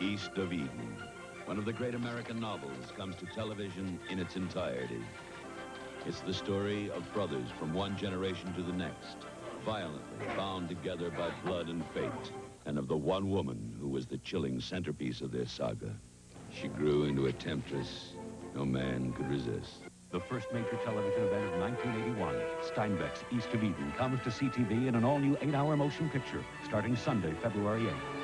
East of Eden. One of the great American novels comes to television in its entirety. It's the story of brothers from one generation to the next, violently bound together by blood and fate, and of the one woman who was the chilling centerpiece of their saga. She grew into a temptress no man could resist. The first major television event of 1981, Steinbeck's East of Eden, comes to CTV in an all-new eight-hour motion picture starting Sunday, February 8th.